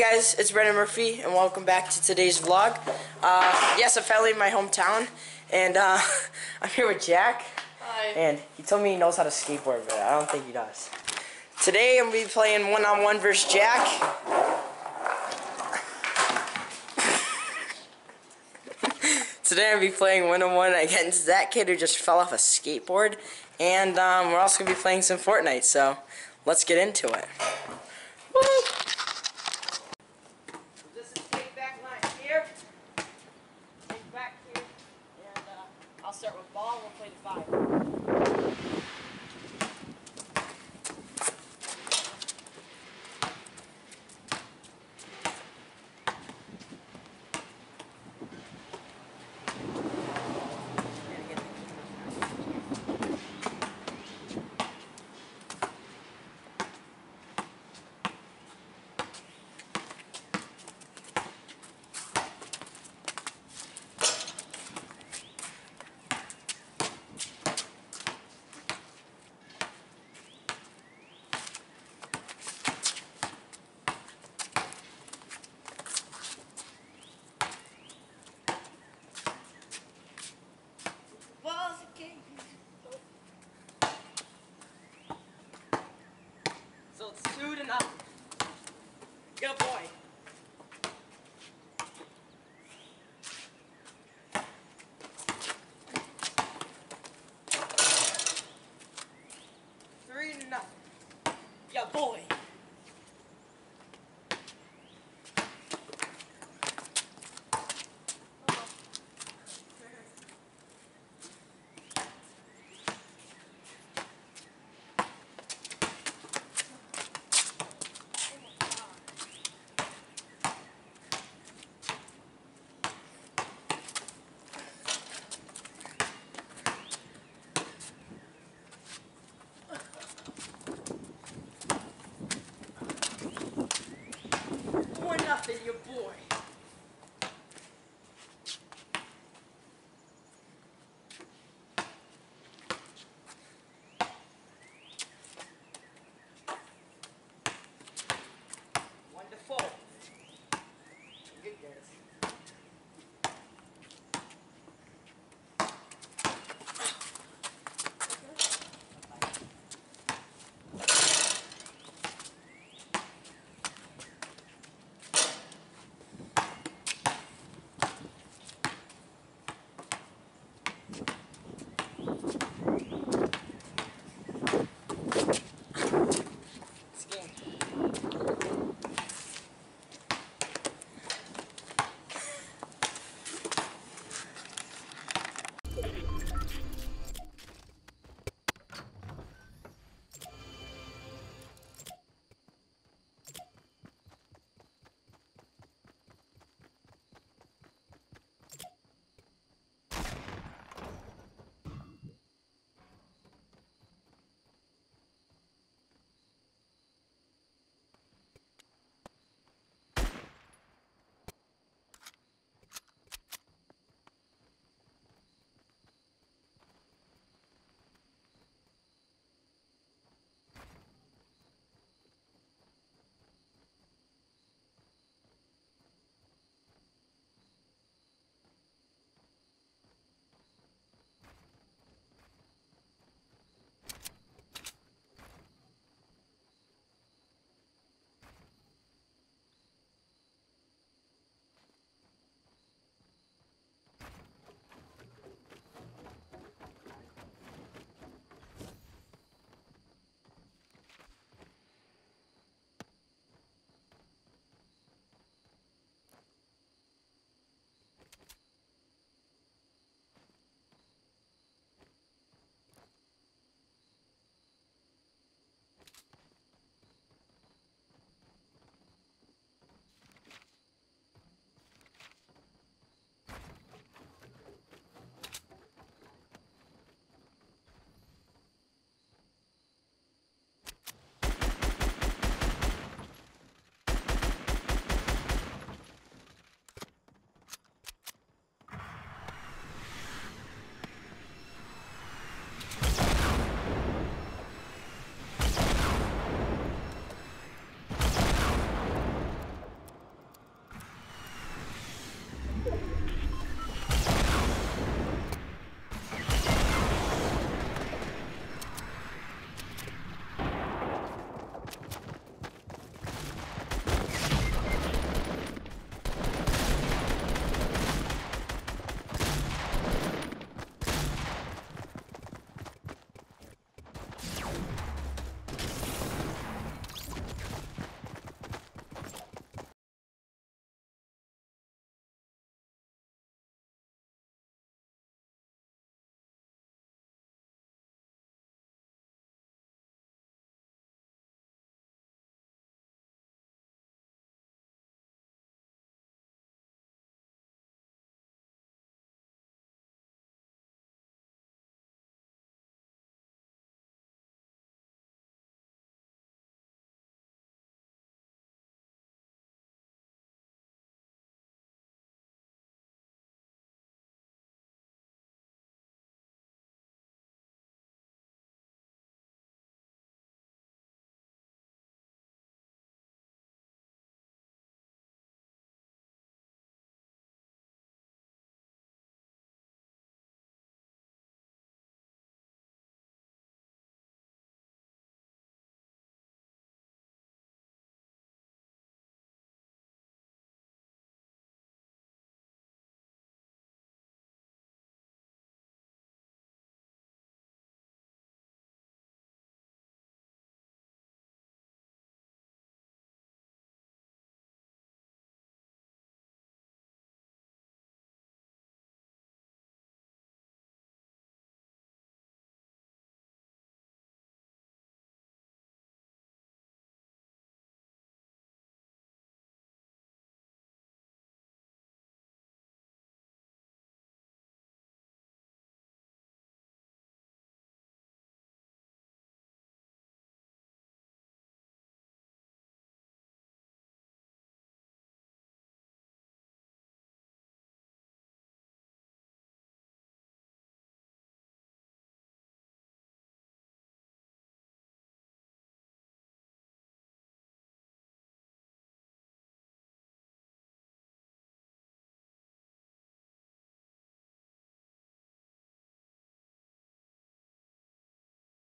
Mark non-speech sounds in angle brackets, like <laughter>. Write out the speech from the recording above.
Hey guys, it's Brendan Murphy, and welcome back to today's vlog. Uh, yes, I'm finally in my hometown, and uh, <laughs> I'm here with Jack. Hi. And he told me he knows how to skateboard, but I don't think he does. Today I'm gonna be playing one-on-one versus Jack. <laughs> Today I'm gonna be playing one-on-one against that kid who just fell off a skateboard, and um, we're also gonna be playing some Fortnite. So let's get into it. until it's sued and. Good boy. Three to nothing. Yeah, boy.